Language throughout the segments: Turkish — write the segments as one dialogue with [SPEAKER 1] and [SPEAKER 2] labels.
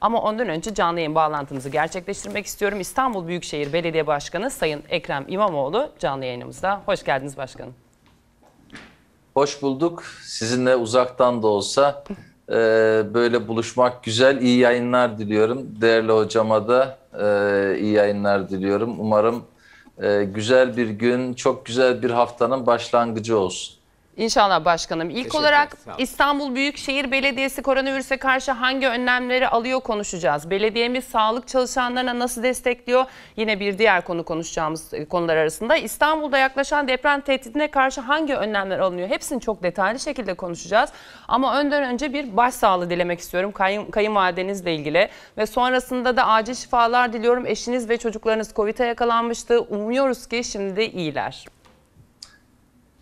[SPEAKER 1] Ama ondan önce canlı yayın bağlantımızı gerçekleştirmek istiyorum. İstanbul Büyükşehir Belediye Başkanı Sayın Ekrem İmamoğlu canlı yayınımızda. Hoş geldiniz başkanım.
[SPEAKER 2] Hoş bulduk. Sizinle uzaktan da olsa e, böyle buluşmak güzel. İyi yayınlar diliyorum. Değerli hocama da e, iyi yayınlar diliyorum. Umarım e, güzel bir gün, çok güzel bir haftanın başlangıcı olsun.
[SPEAKER 1] İnşallah başkanım. İlk
[SPEAKER 3] Teşekkür
[SPEAKER 1] olarak. İstanbul Büyükşehir Belediyesi koronavirüse karşı hangi önlemleri alıyor konuşacağız. Belediyemiz sağlık çalışanlarına nasıl destekliyor? Yine bir diğer konu konuşacağımız e, konular arasında. İstanbul'da yaklaşan deprem tehdidine karşı hangi önlemler alınıyor? Hepsini çok detaylı şekilde konuşacağız. Ama önden önce bir başsağlığı dilemek istiyorum kayın, kayınvalidenizle ilgili. Ve sonrasında da acil şifalar diliyorum. Eşiniz ve çocuklarınız COVID'e yakalanmıştı. Umuyoruz ki şimdi de iyiler.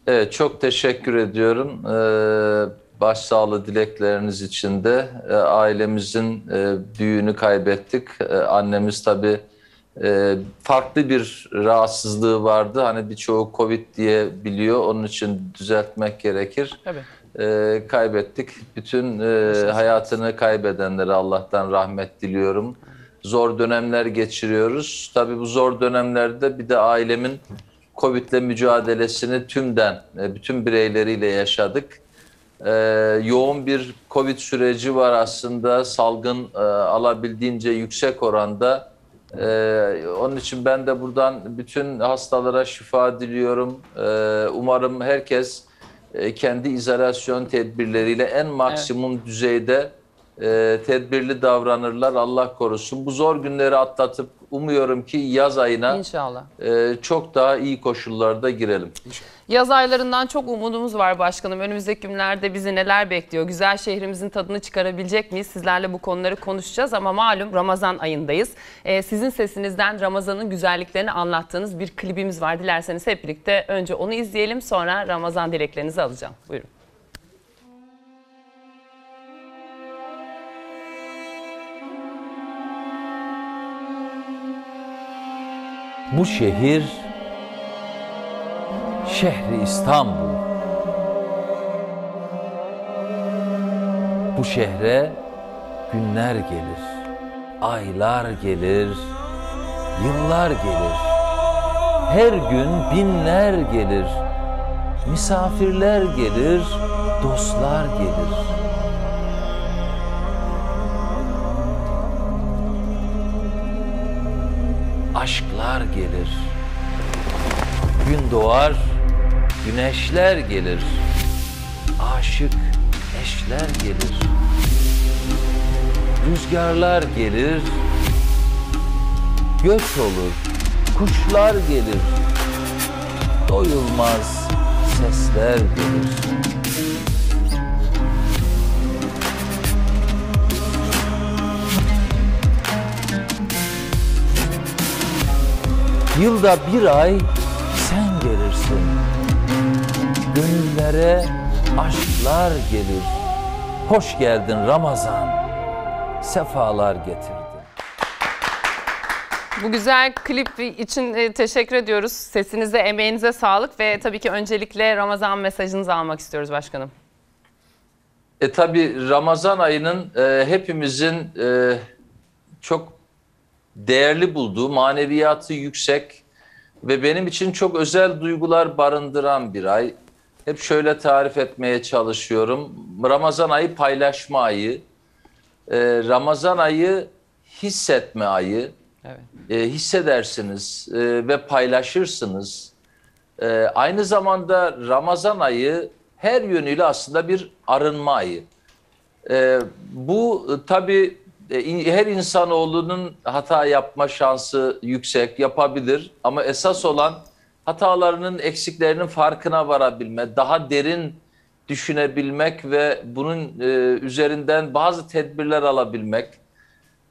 [SPEAKER 2] Evet, çok teşekkür ediyorum. Ee, başsağlığı dilekleriniz için de e, ailemizin e, büyüğünü kaybettik. E, annemiz tabii e, farklı bir rahatsızlığı vardı. Hani birçoğu Covid diye biliyor. Onun için düzeltmek gerekir.
[SPEAKER 1] Tabii.
[SPEAKER 2] E, kaybettik. Bütün e, hayatını kaybedenlere Allah'tan rahmet diliyorum. Zor dönemler geçiriyoruz. Tabii bu zor dönemlerde bir de ailemin Covid'le mücadelesini tümden, e, bütün bireyleriyle yaşadık. E, yoğun bir Covid süreci var aslında. Salgın e, alabildiğince yüksek oranda. Onun için ben de buradan bütün hastalara şifa diliyorum. Umarım herkes e, kendi izolasyon tedbirleriyle en maksimum düzeyde e, tedbirli davranırlar. Allah korusun. Bu zor günleri atlatıp umuyorum ki yaz ayına
[SPEAKER 1] İnşallah.
[SPEAKER 2] e, çok daha iyi koşullarda girelim.
[SPEAKER 1] Yaz aylarından çok umudumuz var başkanım. Önümüzdeki günlerde bizi neler bekliyor? Güzel şehrimizin tadını çıkarabilecek miyiz? Sizlerle bu konuları konuşacağız ama malum Ramazan ayındayız. Ee, sizin sesinizden Ramazan'ın güzelliklerini anlattığınız bir klibimiz var. Dilerseniz hep birlikte önce onu izleyelim sonra Ramazan dileklerinizi alacağım. Buyurun.
[SPEAKER 4] Bu şehir şehri İstanbul. Bu şehre günler gelir, aylar gelir, yıllar gelir. Her gün binler gelir. Misafirler gelir, dostlar gelir. Aşklar gelir. Gün doğar, güneşler gelir. Aşık eşler gelir. Rüzgarlar gelir. Göç olur, kuşlar gelir. Doyulmaz sesler gelir. Yılda bir ay sen gelirsin. Gönüllere aşklar gelir. Hoş geldin Ramazan. Sefalar getirdin.
[SPEAKER 1] Bu güzel klip için e, teşekkür ediyoruz. Sesinize, emeğinize sağlık ve tabii ki öncelikle Ramazan mesajınızı almak istiyoruz başkanım.
[SPEAKER 2] E tabi Ramazan ayının e, hepimizin e, çok değerli bulduğu, maneviyatı yüksek ve benim için çok özel duygular barındıran bir ay. Hep şöyle tarif etmeye çalışıyorum. Ramazan ayı paylaşma ayı, e, Ramazan ayı hissetme ayı.
[SPEAKER 1] Evet.
[SPEAKER 2] E, hissedersiniz e, ve paylaşırsınız. E, aynı zamanda Ramazan ayı her yönüyle aslında bir arınma ayı. Bu e, tabii her insanoğlunun hata yapma şansı yüksek, yapabilir. Ama esas olan hatalarının, eksiklerinin farkına varabilme, daha derin düşünebilmek ve bunun e, üzerinden bazı tedbirler alabilmek.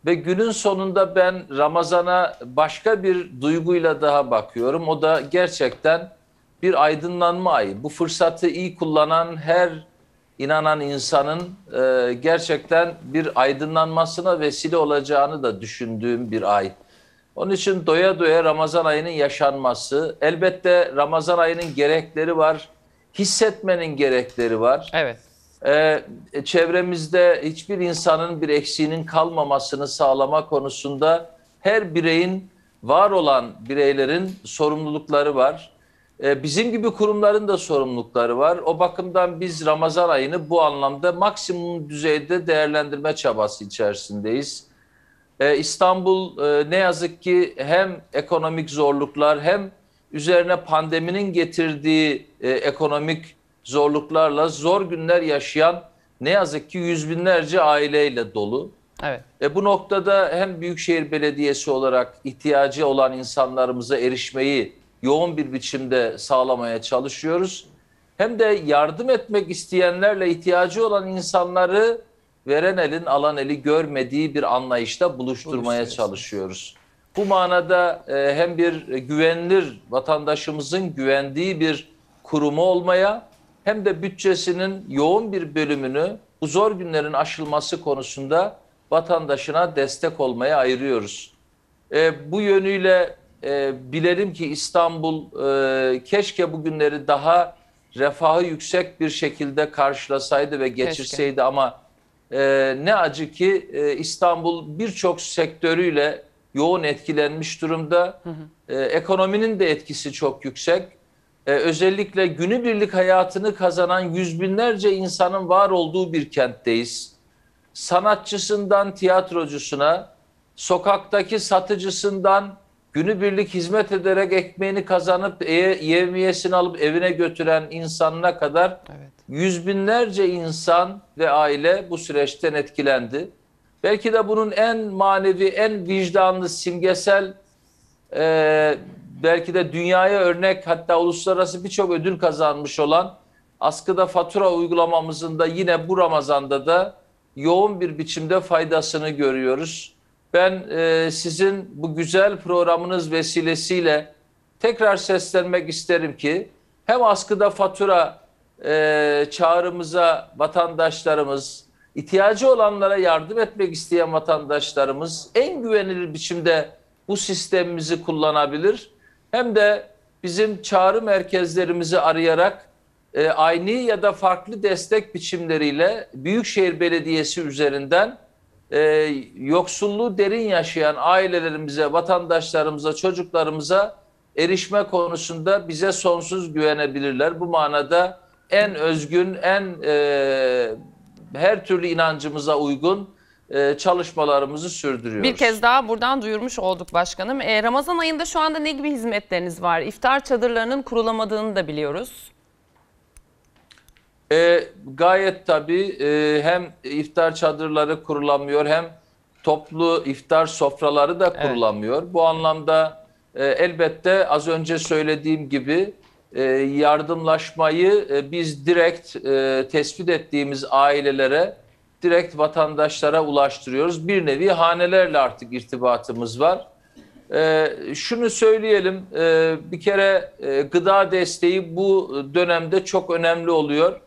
[SPEAKER 2] Ve günün sonunda ben Ramazan'a başka bir duyguyla daha bakıyorum. O da gerçekten bir aydınlanma ayı. Bu fırsatı iyi kullanan her inanan insanın e, gerçekten bir aydınlanmasına vesile olacağını da düşündüğüm bir ay. Onun için doya doya Ramazan ayının yaşanması, elbette Ramazan ayının gerekleri var, hissetmenin gerekleri var.
[SPEAKER 1] Evet.
[SPEAKER 2] Ee, çevremizde hiçbir insanın bir eksiğinin kalmamasını sağlama konusunda her bireyin var olan bireylerin sorumlulukları var. Ee, bizim gibi kurumların da sorumlulukları var. O bakımdan biz Ramazan ayını bu anlamda maksimum düzeyde değerlendirme çabası içerisindeyiz. Ee, İstanbul e, ne yazık ki hem ekonomik zorluklar hem üzerine pandeminin getirdiği e, ekonomik zorluklarla zor günler yaşayan ne yazık ki yüz binlerce aileyle dolu.
[SPEAKER 1] Evet.
[SPEAKER 2] E, bu noktada hem Büyükşehir Belediyesi olarak ihtiyacı olan insanlarımıza erişmeyi yoğun bir biçimde sağlamaya çalışıyoruz. Hem de yardım etmek isteyenlerle ihtiyacı olan insanları veren elin alan eli görmediği bir anlayışla buluşturmaya çalışıyoruz. Bu manada e, hem bir güvenilir vatandaşımızın güvendiği bir kurumu olmaya hem de bütçesinin yoğun bir bölümünü bu zor günlerin aşılması konusunda vatandaşına destek olmaya ayırıyoruz. E, bu yönüyle e, bilelim ki İstanbul e, keşke bu günleri daha refahı yüksek bir şekilde karşılasaydı ve geçirseydi ama e, ne acı ki e, İstanbul birçok sektörüyle yoğun etkilenmiş durumda. E, ekonominin de etkisi çok yüksek. E, özellikle günübirlik hayatını kazanan yüz binlerce insanın var olduğu bir kentteyiz. Sanatçısından tiyatrocusuna, sokaktaki satıcısından günübirlik hizmet ederek ekmeğini kazanıp e, yevmiyesini alıp evine götüren insanına kadar
[SPEAKER 1] Evet.
[SPEAKER 2] yüz binlerce insan ve aile bu süreçten etkilendi. Belki de bunun en manevi, en vicdanlı, simgesel, e, belki de dünyaya örnek hatta uluslararası birçok ödül kazanmış olan askıda fatura uygulamamızın da yine bu Ramazan'da da yoğun bir biçimde faydasını görüyoruz. Ben e, sizin bu güzel programınız vesilesiyle tekrar seslenmek isterim ki hem askıda fatura e, çağrımıza vatandaşlarımız, ihtiyacı olanlara yardım etmek isteyen vatandaşlarımız en güvenilir biçimde bu sistemimizi kullanabilir. Hem de bizim çağrı merkezlerimizi arayarak e, aynı ya da farklı destek biçimleriyle Büyükşehir Belediyesi üzerinden e, yoksulluğu derin yaşayan ailelerimize, vatandaşlarımıza, çocuklarımıza erişme konusunda bize sonsuz güvenebilirler. Bu manada en özgün, en e, her türlü inancımıza uygun e, çalışmalarımızı sürdürüyoruz.
[SPEAKER 1] Bir kez daha buradan duyurmuş olduk başkanım. Ee, Ramazan ayında şu anda ne gibi hizmetleriniz var? İftar çadırlarının kurulamadığını da biliyoruz.
[SPEAKER 2] E, gayet tabii e, hem iftar çadırları kurulamıyor hem toplu iftar sofraları da kurulamıyor. Bu anlamda e, elbette az önce söylediğim gibi e, yardımlaşmayı e, biz direkt e, tespit ettiğimiz ailelere direkt vatandaşlara ulaştırıyoruz. Bir nevi hanelerle artık irtibatımız var. Ee, şunu söyleyelim, e, bir kere e, gıda desteği bu dönemde çok önemli oluyor.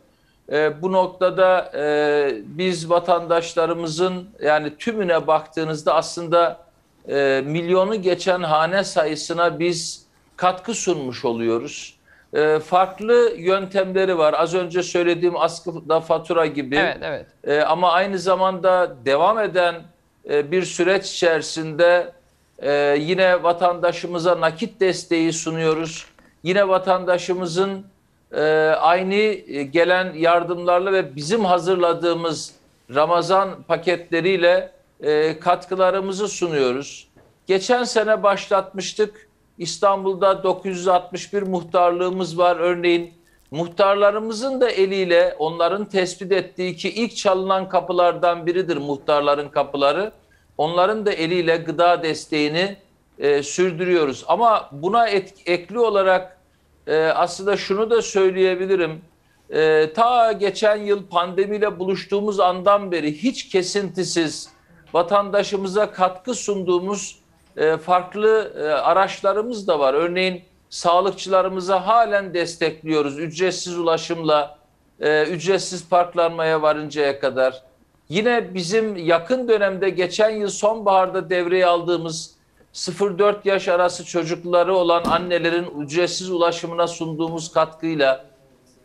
[SPEAKER 2] E, bu noktada e, biz vatandaşlarımızın yani tümüne baktığınızda aslında e, milyonu geçen hane sayısına biz katkı sunmuş oluyoruz. E, farklı yöntemleri var. Az önce söylediğim askıda fatura gibi.
[SPEAKER 1] Evet, evet.
[SPEAKER 2] E, ama aynı zamanda devam eden e, bir süreç içerisinde e, yine vatandaşımıza nakit desteği sunuyoruz. Yine vatandaşımızın e, aynı gelen yardımlarla ve bizim hazırladığımız Ramazan paketleriyle e, katkılarımızı sunuyoruz. Geçen sene başlatmıştık. İstanbul'da 961 muhtarlığımız var. Örneğin muhtarlarımızın da eliyle onların tespit ettiği ki ilk çalınan kapılardan biridir muhtarların kapıları. Onların da eliyle gıda desteğini e, sürdürüyoruz. Ama buna et- ekli olarak e, aslında şunu da söyleyebilirim. E, ta geçen yıl pandemiyle buluştuğumuz andan beri hiç kesintisiz vatandaşımıza katkı sunduğumuz e, farklı e, araçlarımız da var. Örneğin sağlıkçılarımıza halen destekliyoruz. Ücretsiz ulaşımla, e, ücretsiz parklanmaya varıncaya kadar. Yine bizim yakın dönemde geçen yıl sonbaharda devreye aldığımız 0-4 yaş arası çocukları olan annelerin ücretsiz ulaşımına sunduğumuz katkıyla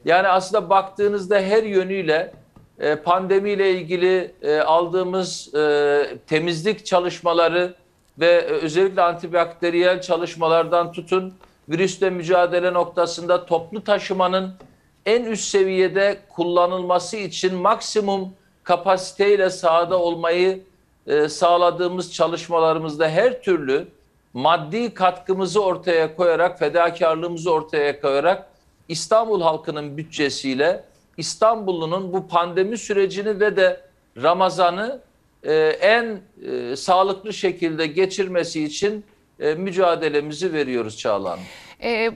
[SPEAKER 2] yani aslında baktığınızda her yönüyle e, pandemiyle ilgili e, aldığımız e, temizlik çalışmaları ve özellikle antibakteriyel çalışmalardan tutun virüsle mücadele noktasında toplu taşımanın en üst seviyede kullanılması için maksimum kapasiteyle sahada olmayı e, sağladığımız çalışmalarımızda her türlü maddi katkımızı ortaya koyarak, fedakarlığımızı ortaya koyarak İstanbul halkının bütçesiyle İstanbul'un bu pandemi sürecini ve de Ramazan'ı e, en e, sağlıklı şekilde geçirmesi için mücadelemizi veriyoruz Çağla Hanım.
[SPEAKER 1] Ee,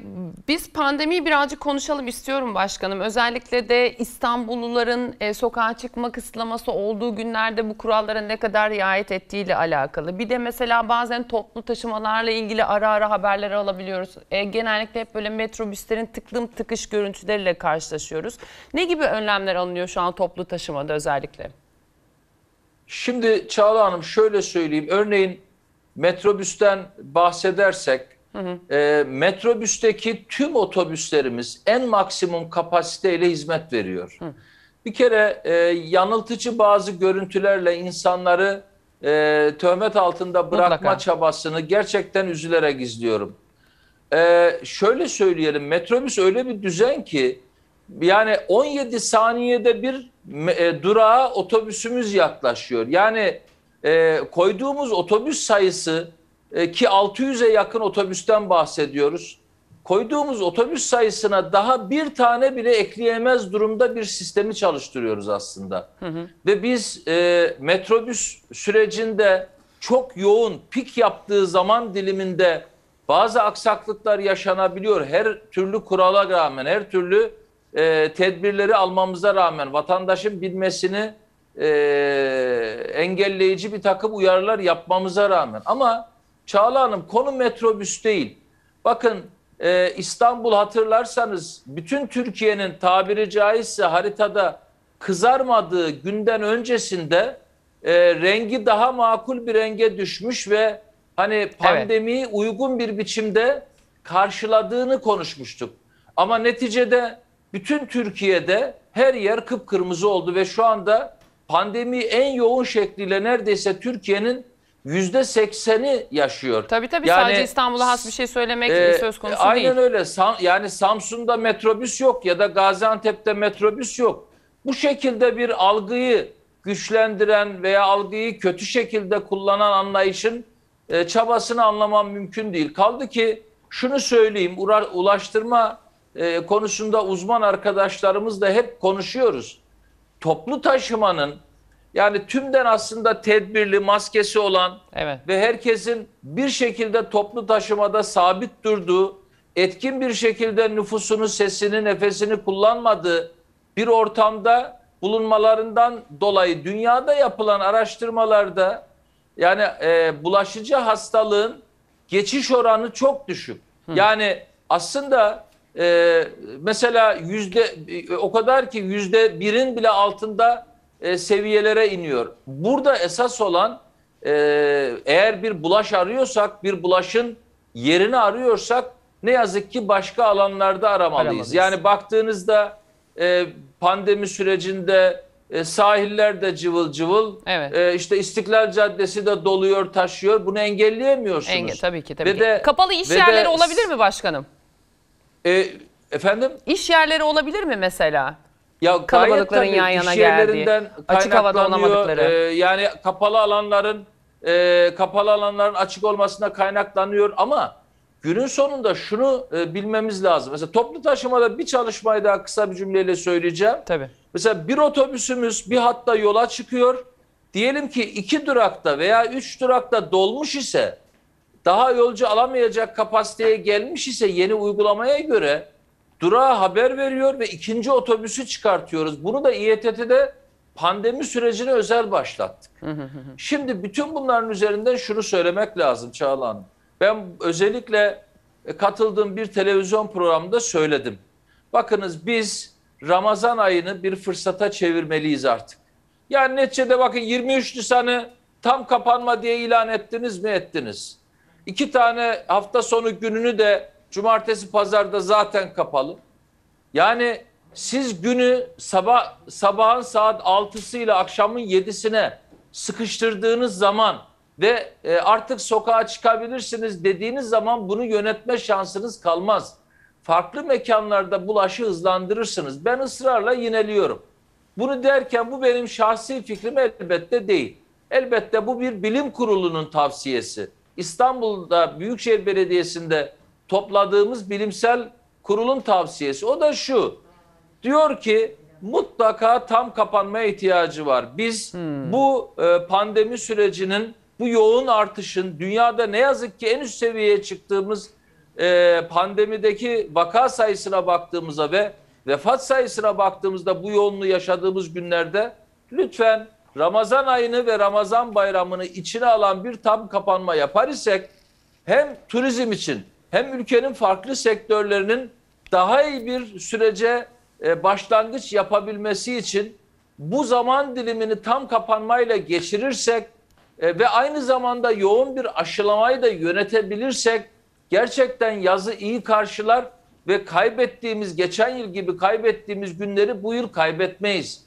[SPEAKER 1] biz pandemiyi birazcık konuşalım istiyorum başkanım. Özellikle de İstanbulluların e, sokağa çıkma kısıtlaması olduğu günlerde bu kurallara ne kadar riayet ettiğiyle alakalı. Bir de mesela bazen toplu taşımalarla ilgili ara ara haberler alabiliyoruz. E, genellikle hep böyle metrobüslerin tıklım tıkış görüntüleriyle karşılaşıyoruz. Ne gibi önlemler alınıyor şu an toplu taşımada özellikle?
[SPEAKER 2] Şimdi Çağla Hanım şöyle söyleyeyim. Örneğin metrobüsten bahsedersek e, metrobüsteki tüm otobüslerimiz en maksimum kapasiteyle hizmet veriyor. Bir kere e, yanıltıcı bazı görüntülerle insanları e, töhmet altında bırakma
[SPEAKER 1] Mutlaka.
[SPEAKER 2] çabasını gerçekten üzülerek izliyorum. E, şöyle söyleyelim metrobüs öyle bir düzen ki yani 17 saniyede bir e, durağa otobüsümüz yaklaşıyor. Yani e, koyduğumuz otobüs sayısı e, ki 600'e yakın otobüsten bahsediyoruz. Koyduğumuz otobüs sayısına daha bir tane bile ekleyemez durumda bir sistemi çalıştırıyoruz aslında. Ve biz e, metrobüs sürecinde çok yoğun pik yaptığı zaman diliminde bazı aksaklıklar yaşanabiliyor. Her türlü kurala rağmen, her türlü e, tedbirleri almamıza rağmen vatandaşın bilmesini e, engelleyici bir takım uyarılar yapmamıza rağmen. Ama Çağla Hanım konu metrobüs değil. Bakın e, İstanbul hatırlarsanız bütün Türkiye'nin tabiri caizse haritada kızarmadığı günden öncesinde e, rengi daha makul bir renge düşmüş ve hani pandemiyi uygun bir biçimde karşıladığını konuşmuştuk. Ama neticede bütün Türkiye'de her yer kıpkırmızı oldu ve şu anda pandemi en yoğun şekliyle neredeyse Türkiye'nin yüzde sekseni yaşıyor.
[SPEAKER 1] Tabii tabii
[SPEAKER 2] Yani,
[SPEAKER 1] sadece İstanbul'a has bir şey söylemek
[SPEAKER 2] ee,
[SPEAKER 1] söz konusu
[SPEAKER 2] aynen
[SPEAKER 1] değil.
[SPEAKER 2] öyle. Sam- yani Samsun'da metrobüs yok ya da Gaziantep'te metrobüs yok. Bu şekilde bir algıyı güçlendiren veya algıyı kötü şekilde kullanan anlayışın e, çabasını anlamam mümkün değil. Kaldı ki şunu söyleyeyim, ulaştırma e, konusunda uzman arkadaşlarımızla hep konuşuyoruz. Toplu taşımanın yani tümden aslında tedbirli, maskesi olan
[SPEAKER 1] Evet.
[SPEAKER 2] ve herkesin bir şekilde toplu taşımada sabit durduğu, etkin bir şekilde nüfusunu, sesini, nefesini kullanmadığı bir ortamda bulunmalarından dolayı dünyada yapılan araştırmalarda yani e, bulaşıcı hastalığın geçiş oranı çok düşük. Yani aslında e, mesela yüzde e, o kadar ki yüzde birin bile altında e, seviyelere iniyor. Burada esas olan e, eğer bir bulaş arıyorsak, bir bulaşın yerini arıyorsak ne yazık ki başka alanlarda aramalıyız.
[SPEAKER 1] Aramalıyız.
[SPEAKER 2] Yani baktığınızda e, pandemi sürecinde e, sahiller de cıvıl cıvıl,
[SPEAKER 1] Evet.
[SPEAKER 2] e, işte İstiklal Caddesi de doluyor, taşıyor. Bunu engelleyemiyorsunuz.
[SPEAKER 1] Enge, tabii ki tabii
[SPEAKER 2] Ve
[SPEAKER 1] ki.
[SPEAKER 2] de-
[SPEAKER 1] Kapalı iş
[SPEAKER 2] ve de-
[SPEAKER 1] yerleri olabilir mi başkanım?
[SPEAKER 2] E, efendim?
[SPEAKER 1] İş yerleri olabilir mi mesela?
[SPEAKER 2] Ya
[SPEAKER 1] Kalabalıkların
[SPEAKER 2] tabii
[SPEAKER 1] yan yana geldiği, açık havada olamadıkları.
[SPEAKER 2] Ee, yani kapalı alanların e, kapalı alanların açık olmasına kaynaklanıyor ama günün sonunda şunu e, bilmemiz lazım. Mesela toplu taşımada bir çalışmayı daha kısa bir cümleyle söyleyeceğim.
[SPEAKER 1] Tabii.
[SPEAKER 2] Mesela bir otobüsümüz bir hatta yola çıkıyor. Diyelim ki iki durakta veya üç durakta dolmuş ise daha yolcu alamayacak kapasiteye gelmiş ise yeni uygulamaya göre durağa haber veriyor ve ikinci otobüsü çıkartıyoruz. Bunu da İETT'de pandemi sürecine özel başlattık. Şimdi bütün bunların üzerinden şunu söylemek lazım Çağla Hanım. Ben özellikle e, katıldığım bir televizyon programında söyledim. Bakınız biz Ramazan ayını bir fırsata çevirmeliyiz artık. Yani neticede bakın 23 Nisan'ı tam kapanma diye ilan ettiniz mi ettiniz. İki tane hafta sonu gününü de cumartesi pazarda zaten kapalı. Yani siz günü sabah sabahın saat 6'sı ile akşamın 7'sine sıkıştırdığınız zaman ve e, artık sokağa çıkabilirsiniz dediğiniz zaman bunu yönetme şansınız kalmaz. Farklı mekanlarda bulaşı hızlandırırsınız. Ben ısrarla yineliyorum. Bunu derken bu benim şahsi fikrim elbette değil. Elbette bu bir bilim kurulunun tavsiyesi. İstanbul'da Büyükşehir Belediyesi'nde topladığımız bilimsel kurulun tavsiyesi. O da şu. Diyor ki mutlaka tam kapanmaya ihtiyacı var. Biz bu e, pandemi sürecinin bu yoğun artışın dünyada ne yazık ki en üst seviyeye çıktığımız e, pandemideki vaka sayısına baktığımızda ve vefat sayısına baktığımızda bu yoğunluğu yaşadığımız günlerde lütfen Ramazan ayını ve Ramazan bayramını içine alan bir tam kapanma yapar isek hem turizm için hem ülkenin farklı sektörlerinin daha iyi bir sürece e, başlangıç yapabilmesi için bu zaman dilimini tam kapanmayla geçirirsek e, ve aynı zamanda yoğun bir aşılamayı da yönetebilirsek gerçekten yazı iyi karşılar ve kaybettiğimiz geçen yıl gibi kaybettiğimiz günleri bu yıl kaybetmeyiz.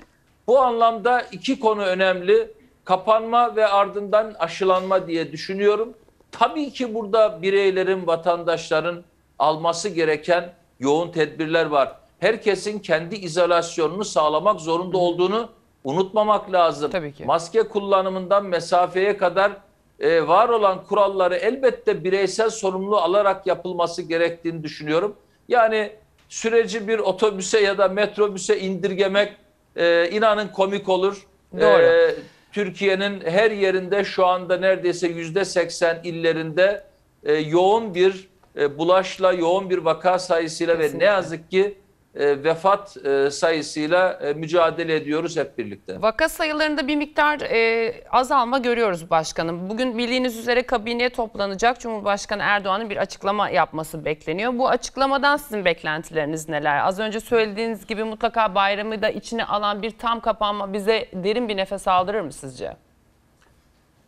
[SPEAKER 2] Bu anlamda iki konu önemli. Kapanma ve ardından aşılanma diye düşünüyorum. Tabii ki burada bireylerin, vatandaşların alması gereken yoğun tedbirler var. Herkesin kendi izolasyonunu sağlamak zorunda olduğunu unutmamak lazım.
[SPEAKER 1] Tabii ki.
[SPEAKER 2] Maske kullanımından mesafeye kadar e, var olan kuralları elbette bireysel sorumluluğu alarak yapılması gerektiğini düşünüyorum. Yani süreci bir otobüse ya da metrobüse indirgemek e, inanın komik olur.
[SPEAKER 1] Doğru.
[SPEAKER 2] E, Türkiye'nin her yerinde şu anda neredeyse yüzde seksen illerinde e, yoğun bir e, bulaşla, yoğun bir vaka sayısıyla ve
[SPEAKER 1] Kesinlikle.
[SPEAKER 2] ne yazık ki e, vefat e, sayısıyla e, mücadele ediyoruz hep birlikte.
[SPEAKER 1] Vaka sayılarında bir miktar e, azalma görüyoruz başkanım. Bugün bildiğiniz üzere kabineye toplanacak Cumhurbaşkanı Erdoğan'ın bir açıklama yapması bekleniyor. Bu açıklamadan sizin beklentileriniz neler? Az önce söylediğiniz gibi mutlaka bayramı da içine alan bir tam kapanma bize derin bir nefes aldırır mı sizce?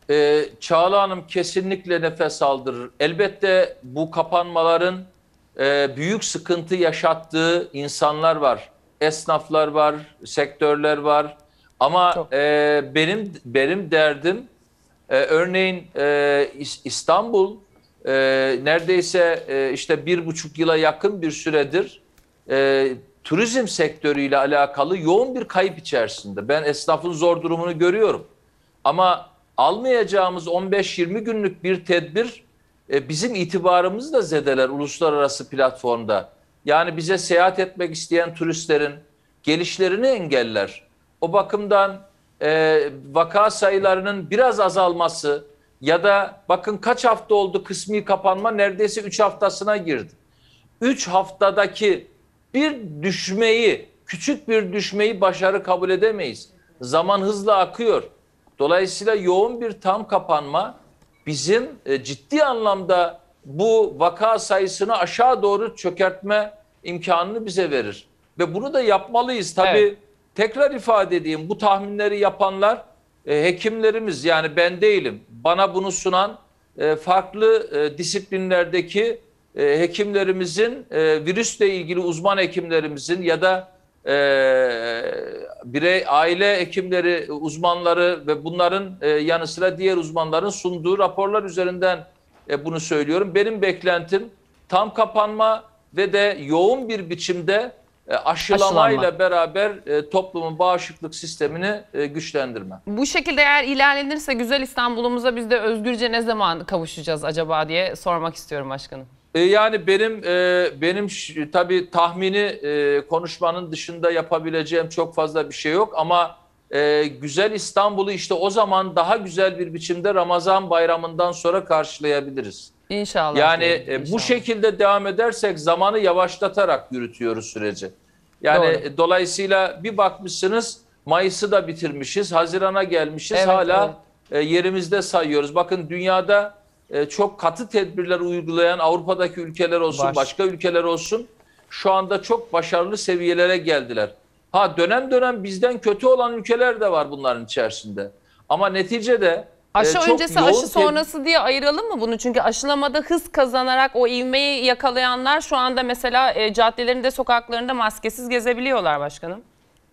[SPEAKER 2] Ee, Çağla Hanım kesinlikle nefes aldırır. Elbette bu kapanmaların e, büyük sıkıntı yaşattığı insanlar var. Esnaflar var, sektörler var. Ama
[SPEAKER 1] Çok.
[SPEAKER 2] e, benim benim derdim e, örneğin e, İs- İstanbul e, neredeyse e, işte bir buçuk yıla yakın bir süredir e, turizm sektörüyle alakalı yoğun bir kayıp içerisinde. Ben esnafın zor durumunu görüyorum. Ama almayacağımız 15-20 günlük bir tedbir e, bizim itibarımızı da zedeler uluslararası platformda. Yani bize seyahat etmek isteyen turistlerin gelişlerini engeller. O bakımdan e, vaka sayılarının biraz azalması ya da bakın kaç hafta oldu kısmi kapanma neredeyse 3 haftasına girdi. 3 haftadaki bir düşmeyi, küçük bir düşmeyi başarı kabul edemeyiz. Zaman hızla akıyor. Dolayısıyla yoğun bir tam kapanma bizim e, ciddi anlamda bu vaka sayısını aşağı doğru çökertme imkanını bize verir. Ve bunu da yapmalıyız. Tabii
[SPEAKER 1] Evet.
[SPEAKER 2] tekrar ifade edeyim bu tahminleri yapanlar e, hekimlerimiz yani ben değilim. Bana bunu sunan e, farklı disiplinlerdeki hekimlerimizin, virüsle ilgili uzman hekimlerimizin ya da e, birey aile hekimleri, uzmanları ve bunların e, yanı sıra diğer uzmanların sunduğu raporlar üzerinden e, bunu söylüyorum. Benim beklentim tam kapanma ve de yoğun bir biçimde e, aşılamayla
[SPEAKER 1] Aşılanma.
[SPEAKER 2] beraber e, toplumun bağışıklık sistemini e, güçlendirme.
[SPEAKER 1] Bu şekilde eğer ilerlenirse güzel İstanbul'umuza biz de özgürce ne zaman kavuşacağız acaba diye sormak istiyorum başkanım.
[SPEAKER 2] E, Yani benim e, benim tabii tahmini e, konuşmanın dışında yapabileceğim çok fazla bir şey yok ama e, güzel İstanbul'u işte o zaman daha güzel bir biçimde Ramazan bayramından sonra karşılayabiliriz.
[SPEAKER 1] İnşallah.
[SPEAKER 2] Yani e, bu
[SPEAKER 1] inşallah.
[SPEAKER 2] şekilde devam edersek zamanı yavaşlatarak yürütüyoruz süreci. Yani
[SPEAKER 1] Doğru.
[SPEAKER 2] dolayısıyla bir bakmışsınız Mayıs'ı da bitirmişiz, Haziran'a gelmişiz
[SPEAKER 1] Evet,
[SPEAKER 2] hala e, yerimizde sayıyoruz. Bakın dünyada e, çok katı tedbirler uygulayan Avrupa'daki ülkeler olsun,
[SPEAKER 1] Var.
[SPEAKER 2] başka ülkeler olsun şu anda çok başarılı seviyelere geldiler. Ha dönem dönem bizden kötü olan ülkeler de var bunların içerisinde. Ama neticede
[SPEAKER 1] Aşı
[SPEAKER 2] çok
[SPEAKER 1] öncesi
[SPEAKER 2] yoğun
[SPEAKER 1] aşı sonrası diye ayıralım mı bunu? Çünkü aşılamada hız kazanarak o ivmeyi yakalayanlar şu anda mesela e, caddelerinde sokaklarında maskesiz gezebiliyorlar başkanım.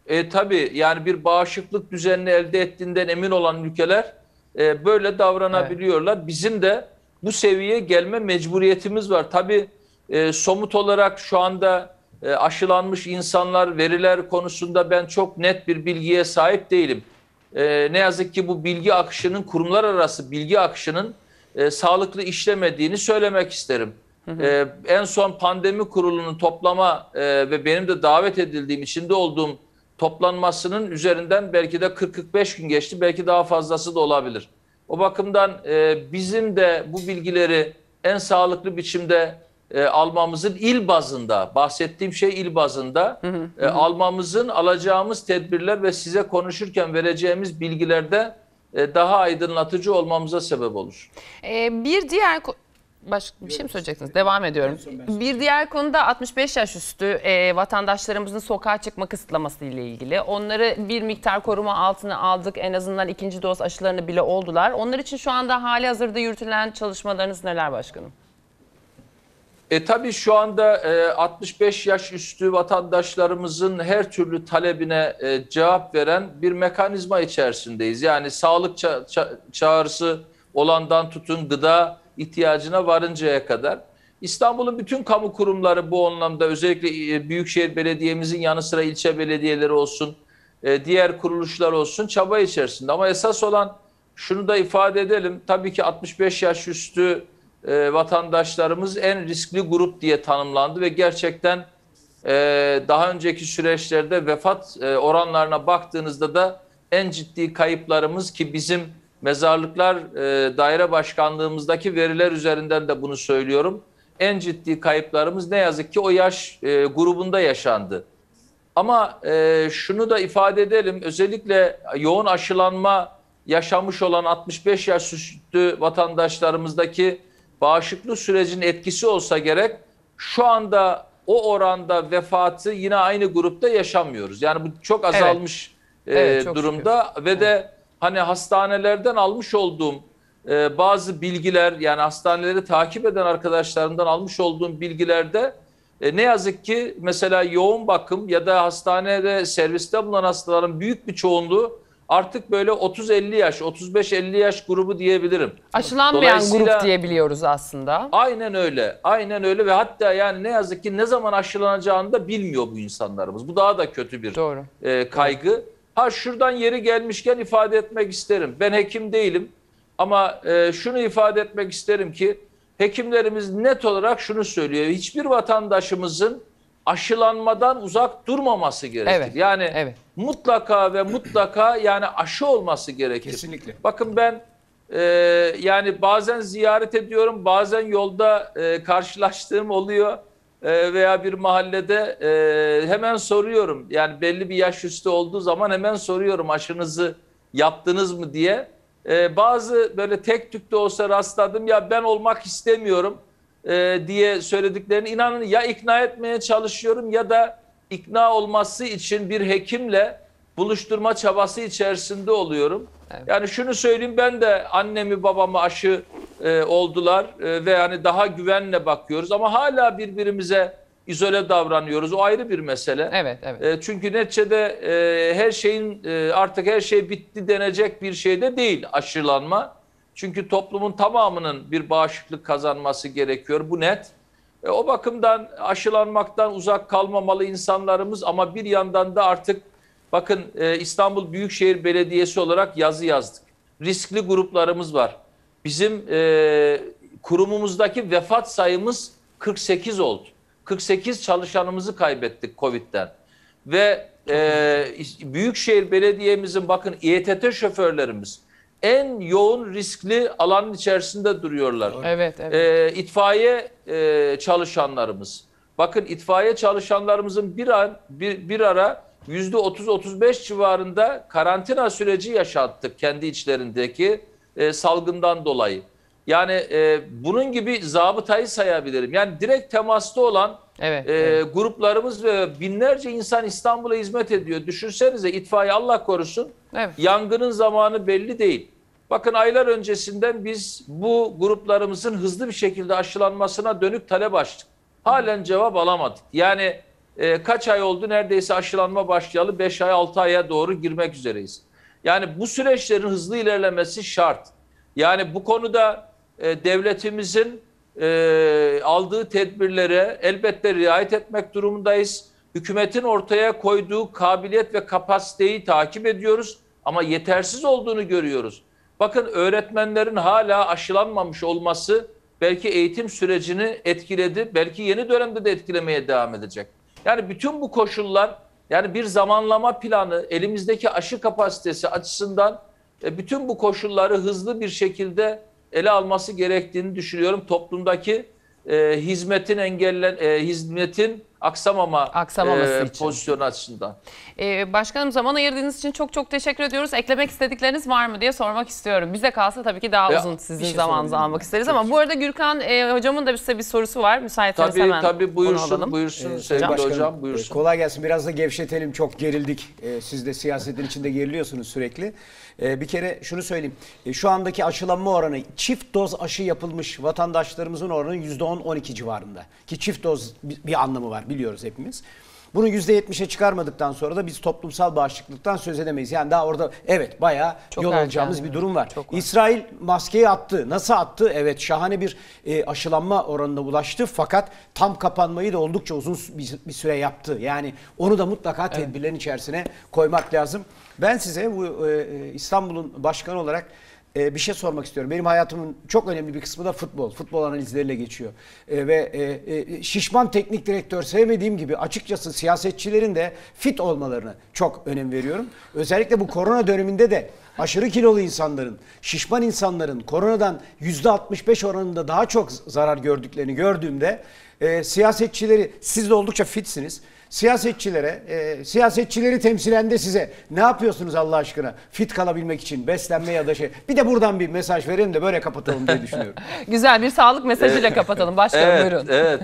[SPEAKER 2] E, tabii yani bir bağışıklık düzenini elde ettiğinden emin olan ülkeler e, böyle davranabiliyorlar. Bizim de bu seviyeye gelme mecburiyetimiz var. Tabii e, somut olarak şu anda e, aşılanmış insanlar, veriler konusunda ben çok net bir bilgiye sahip değilim. E, ne yazık ki bu bilgi akışının, kurumlar arası bilgi akışının e, sağlıklı işlemediğini söylemek isterim. E, en son pandemi kurulunun toplama e, ve benim de davet edildiğim, içinde olduğum toplanmasının üzerinden belki de 40-45 gün geçti. Belki daha fazlası da olabilir. O bakımdan e, bizim de bu bilgileri en sağlıklı biçimde e, almamızın il bazında, bahsettiğim şey il bazında e, almamızın, alacağımız tedbirler ve size konuşurken vereceğimiz bilgilerde e, daha aydınlatıcı olmamıza sebep olur.
[SPEAKER 1] Ee, bir diğer ko- Baş, bir şey mi söyleyeceksiniz? Devam ediyorum. Bir diğer konuda 65 yaş üstü e, vatandaşlarımızın sokağa çıkma kısıtlaması ile ilgili. Onları bir miktar koruma altına aldık. En azından ikinci doz aşılarını bile oldular. Onlar için şu anda hali hazırda yürütülen çalışmalarınız neler başkanım?
[SPEAKER 2] E tabii şu anda e, 65 yaş üstü vatandaşlarımızın her türlü talebine e, cevap veren bir mekanizma içerisindeyiz. Yani sağlık ça- ça- çağrısı olandan tutun gıda ihtiyacına varıncaya kadar. İstanbul'un bütün kamu kurumları bu anlamda özellikle e, Büyükşehir Belediye'mizin yanı sıra ilçe belediyeleri olsun, e, diğer kuruluşlar olsun çaba içerisinde. Ama esas olan şunu da ifade edelim. Tabii ki 65 yaş üstü e, vatandaşlarımız en riskli grup diye tanımlandı ve gerçekten daha önceki süreçlerde vefat oranlarına baktığınızda da en ciddi kayıplarımız ki bizim mezarlıklar e, daire başkanlığımızdaki veriler üzerinden de bunu söylüyorum. En ciddi kayıplarımız ne yazık ki o yaş e, grubunda yaşandı. Ama e, şunu da ifade edelim. Özellikle yoğun aşılanma yaşamış olan 65 yaş üstü vatandaşlarımızdaki bağışıklık sürecinin etkisi olsa gerek şu anda o oranda vefatı yine aynı grupta yaşamıyoruz. Yani bu çok azalmış e,
[SPEAKER 1] Evet, çok
[SPEAKER 2] durumda ve de hani hastanelerden almış olduğum e, bazı bilgiler yani hastaneleri takip eden arkadaşlarımdan almış olduğum bilgilerde e, ne yazık ki mesela yoğun bakım ya da hastanede serviste bulunan hastaların büyük bir çoğunluğu artık böyle 30-50 yaş, 35-50 yaş grubu diyebilirim.
[SPEAKER 1] Aşılanmayan grup diyebiliyoruz aslında.
[SPEAKER 2] Aynen öyle. Aynen öyle ve hatta yani ne yazık ki ne zaman aşılanacağını da bilmiyor bu insanlarımız. Bu daha da kötü bir
[SPEAKER 1] Doğru.
[SPEAKER 2] e, kaygı. Ha şuradan yeri gelmişken ifade etmek isterim. Ben hekim değilim ama e, şunu ifade etmek isterim ki hekimlerimiz net olarak şunu söylüyor. Hiçbir vatandaşımızın aşılanmadan uzak durmaması gerekir.
[SPEAKER 1] Evet,
[SPEAKER 2] Yani
[SPEAKER 1] evet.
[SPEAKER 2] mutlaka ve mutlaka yani aşı olması gerekir.
[SPEAKER 3] Kesinlikle.
[SPEAKER 2] Bakın ben e, yani bazen ziyaret ediyorum, bazen yolda e, karşılaştığım oluyor veya bir mahallede e, hemen soruyorum. Yani belli bir yaş üstü olduğu zaman hemen soruyorum aşınızı yaptınız mı diye. E, bazı böyle tek tük de olsa rastladım ya ben olmak istemiyorum e, diye söylediklerini inanın ya ikna etmeye çalışıyorum ya da ikna olması için bir hekimle buluşturma çabası içerisinde oluyorum. Yani şunu söyleyeyim ben de annemi babamı aşı e, oldular e, ve yani daha güvenle bakıyoruz ama hala birbirimize izole davranıyoruz. O ayrı bir mesele.
[SPEAKER 1] Evet, evet.
[SPEAKER 2] E, çünkü neticede e, her şeyin e, artık her şey bitti denecek bir şey de değil aşılanma. Çünkü toplumun tamamının bir bağışıklık kazanması gerekiyor. Bu net. E, o bakımdan aşılanmaktan uzak kalmamalı insanlarımız ama bir yandan da artık bakın e, İstanbul Büyükşehir Belediyesi olarak yazı yazdık. Riskli gruplarımız var. Bizim e, kurumumuzdaki vefat sayımız 48 oldu. 48 çalışanımızı kaybettik Covid'den. Ve e, Büyükşehir Belediye'mizin bakın İETT şoförlerimiz en yoğun riskli alanın içerisinde duruyorlar.
[SPEAKER 1] Evet, evet.
[SPEAKER 2] E, itfaiye e, çalışanlarımız. Bakın itfaiye çalışanlarımızın bir an bir, bir ara 30-35 civarında karantina süreci yaşattık kendi içlerindeki e, salgından dolayı. Yani e, bunun gibi zabıtayı sayabilirim. Yani direkt temasta olan
[SPEAKER 1] Evet,
[SPEAKER 2] e,
[SPEAKER 1] evet.
[SPEAKER 2] gruplarımız ve binlerce insan İstanbul'a hizmet ediyor. Düşünsenize itfaiye Allah korusun
[SPEAKER 1] Evet.
[SPEAKER 2] yangının zamanı belli değil. Bakın aylar öncesinden biz bu gruplarımızın hızlı bir şekilde aşılanmasına dönük talep açtık. Halen cevap alamadık. Yani e, kaç ay oldu neredeyse aşılanma başlayalı 5 ay 6 aya doğru girmek üzereyiz. Yani bu süreçlerin hızlı ilerlemesi şart. Yani bu konuda e, devletimizin e, aldığı tedbirlere elbette riayet etmek durumundayız. Hükümetin ortaya koyduğu kabiliyet ve kapasiteyi takip ediyoruz ama yetersiz olduğunu görüyoruz. Bakın öğretmenlerin hala aşılanmamış olması belki eğitim sürecini etkiledi. Belki yeni dönemde de etkilemeye devam edecek. Yani bütün bu koşullar yani bir zamanlama planı elimizdeki aşı kapasitesi açısından e, bütün bu koşulları hızlı bir şekilde ele alması gerektiğini düşünüyorum. Toplumdaki e, hizmetin engellen e, hizmetin aksamama
[SPEAKER 1] Aksamaması
[SPEAKER 2] e,
[SPEAKER 1] için.
[SPEAKER 2] pozisyonu açısından.
[SPEAKER 1] Ee, başkanım zaman ayırdığınız için çok çok teşekkür ediyoruz. Eklemek istedikleriniz var mı diye sormak istiyorum. Bize kalsa tabii ki daha
[SPEAKER 2] Ya,
[SPEAKER 1] uzun sizin
[SPEAKER 3] şey
[SPEAKER 1] zamanınızı almak
[SPEAKER 3] ben.
[SPEAKER 1] isteriz
[SPEAKER 3] Çok
[SPEAKER 1] ama bu arada Gürkan e, hocamın da size bir sorusu var. Müsaitseniz
[SPEAKER 2] Tabii
[SPEAKER 1] hemen
[SPEAKER 2] tabii buyursun buyursun
[SPEAKER 3] Ee,
[SPEAKER 2] sevgili
[SPEAKER 3] Sayın
[SPEAKER 2] hocam
[SPEAKER 3] Başkanım,
[SPEAKER 2] buyursun.
[SPEAKER 3] e, Kolay gelsin. Biraz da gevşetelim. Çok gerildik. E, Siz de siyasetin içinde geriliyorsunuz sürekli. E, Bir kere şunu söyleyeyim. E, Şu andaki aşılanma oranı çift doz aşı yapılmış vatandaşlarımızın oranı %10-12 civarında. Ki çift doz bir bir anlamı var biliyoruz hepimiz. Bunu %70'e çıkarmadıktan sonra da biz toplumsal bağışıklıktan söz edemeyiz. Yani daha orada evet bayağı
[SPEAKER 1] Çok
[SPEAKER 3] yol alacağımız
[SPEAKER 1] yani.
[SPEAKER 3] bir durum var.
[SPEAKER 1] Çok var.
[SPEAKER 3] İsrail maskeyi attı. Nasıl attı? Evet şahane bir e, aşılanma oranına ulaştı. Fakat tam kapanmayı da oldukça uzun bir, bir süre yaptı. Yani onu da mutlaka tedbirlerin içerisine koymak lazım. Ben size bu e, e, İstanbul'un başkanı olarak e, bir şey sormak istiyorum. Benim hayatımın çok önemli bir kısmı da futbol. Futbol analizleriyle geçiyor. E, ve e, e, şişman teknik direktör sevmediğim gibi açıkçası siyasetçilerin de fit olmalarına çok önem veriyorum. Özellikle bu korona döneminde de aşırı kilolu insanların, şişman insanların koronadan %65 oranında daha çok zarar gördüklerini gördüğümde e, siyasetçileri, siz de oldukça fitsiniz. Siyasetçilere, e, siyasetçileri temsilen de size ne yapıyorsunuz Allah aşkına fit kalabilmek için beslenme ya da şey. Bir de buradan bir mesaj verelim de böyle kapatalım diye düşünüyorum.
[SPEAKER 1] Güzel bir sağlık mesajıyla kapatalım. Başkanım
[SPEAKER 2] Evet,
[SPEAKER 1] buyurun.
[SPEAKER 2] evet.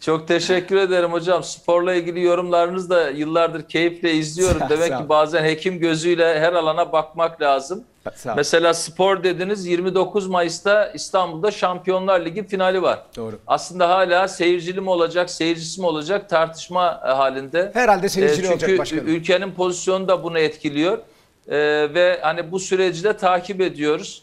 [SPEAKER 2] Çok teşekkür ederim hocam. Sporla ilgili yorumlarınızı da yıllardır keyifle izliyorum. Demek ki bazen hekim gözüyle her alana bakmak lazım.
[SPEAKER 3] Sağ.
[SPEAKER 2] Mesela spor dediniz 29 Mayıs'ta İstanbul'da Şampiyonlar Ligi finali var.
[SPEAKER 3] Doğru.
[SPEAKER 2] Aslında hala seyircili mi olacak, seyircisi mi olacak tartışma e, halinde.
[SPEAKER 3] Herhalde seyircili
[SPEAKER 2] E,
[SPEAKER 3] olacak
[SPEAKER 2] Çünkü
[SPEAKER 3] başkanım.
[SPEAKER 2] ülkenin pozisyonu da bunu etkiliyor. E, ve hani bu süreci de takip ediyoruz.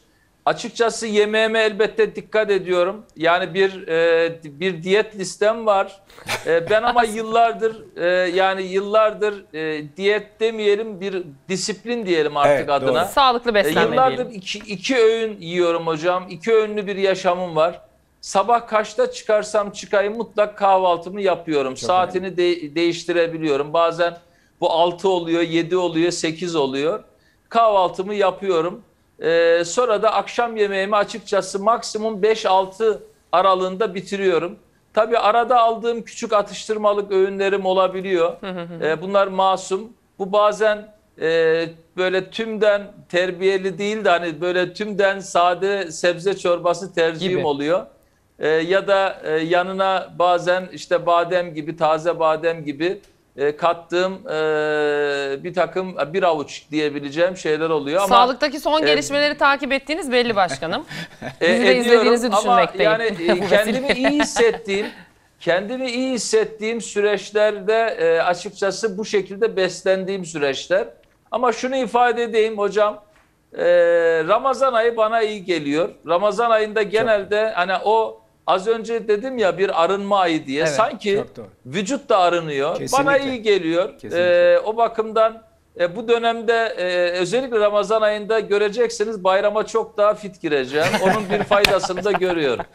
[SPEAKER 2] Açıkçası yemeğime elbette dikkat ediyorum. Yani bir e, bir diyet listem var. E, ben ama yıllardır e, yani yıllardır e, diyet demeyelim bir disiplin diyelim artık
[SPEAKER 3] Evet,
[SPEAKER 2] adına.
[SPEAKER 3] doğru.
[SPEAKER 1] Sağlıklı
[SPEAKER 2] E,
[SPEAKER 1] beslenme
[SPEAKER 2] yıllardır
[SPEAKER 1] diyelim.
[SPEAKER 2] iki, iki öğün yiyorum hocam. İki öğünlü bir yaşamım var. Sabah kaçta çıkarsam çıkayım mutlak kahvaltımı yapıyorum. Saatini de- değiştirebiliyorum. Bazen bu 6 oluyor, 7 oluyor, 8 oluyor. Kahvaltımı yapıyorum. E, sonra da akşam yemeğimi açıkçası maksimum 5-6 aralığında bitiriyorum. Tabii arada aldığım küçük atıştırmalık öğünlerim olabiliyor. E, bunlar masum. Bu bazen e, böyle tümden terbiyeli değil de hani böyle tümden sade sebze çorbası tercihim
[SPEAKER 1] Gibi.
[SPEAKER 2] oluyor. E, ya da e, yanına bazen işte badem gibi taze badem gibi e, kattığım e, bir takım bir avuç diyebileceğim şeyler oluyor ama
[SPEAKER 1] Sağlıktaki son
[SPEAKER 2] e,
[SPEAKER 1] gelişmeleri takip ettiğiniz belli başkanım.
[SPEAKER 2] e,
[SPEAKER 1] Bizi de
[SPEAKER 2] ediyorum
[SPEAKER 1] izlediğinizi
[SPEAKER 2] ama
[SPEAKER 1] düşünmekteyim.
[SPEAKER 2] yani e, kendimi iyi hissettiğim kendimi iyi hissettiğim süreçlerde e, açıkçası bu şekilde beslendiğim süreçler. Ama şunu ifade edeyim hocam. e, Ramazan ayı bana iyi geliyor. Ramazan ayında genelde hani o az önce dedim ya bir arınma ayı diye
[SPEAKER 1] Evet,
[SPEAKER 2] sanki vücut da arınıyor.
[SPEAKER 3] Kesinlikle.
[SPEAKER 2] Bana iyi geliyor.
[SPEAKER 3] Kesinlikle.
[SPEAKER 2] E, o bakımdan e, bu dönemde e, özellikle Ramazan ayında göreceksiniz bayrama çok daha fit gireceğim. Onun bir faydasını da görüyorum.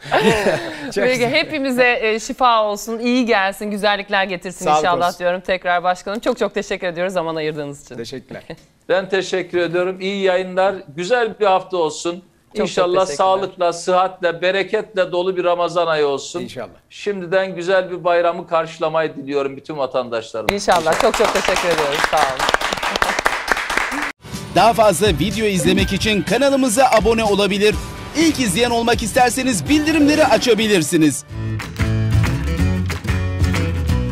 [SPEAKER 1] Peki hepimize e, şifa olsun, iyi gelsin, güzellikler getirsin
[SPEAKER 3] Sağlık
[SPEAKER 1] inşallah
[SPEAKER 3] olsun.
[SPEAKER 1] diyorum tekrar başkanım. Çok çok teşekkür ediyoruz zaman ayırdığınız için.
[SPEAKER 3] Teşekkürler.
[SPEAKER 2] Ben teşekkür ediyorum. İyi yayınlar. Güzel bir hafta olsun.
[SPEAKER 1] Çok
[SPEAKER 2] İnşallah
[SPEAKER 1] teşekkürler.
[SPEAKER 2] sağlıkla, sıhhatle, bereketle dolu bir Ramazan ayı olsun.
[SPEAKER 3] İnşallah.
[SPEAKER 2] Şimdiden güzel bir bayramı karşılamayı diliyorum bütün vatandaşlarıma.
[SPEAKER 1] İnşallah. Çok çok teşekkür ediyoruz. Sağ olun.
[SPEAKER 5] Daha fazla video izlemek için kanalımıza abone olabilir. İlk izleyen olmak isterseniz bildirimleri açabilirsiniz.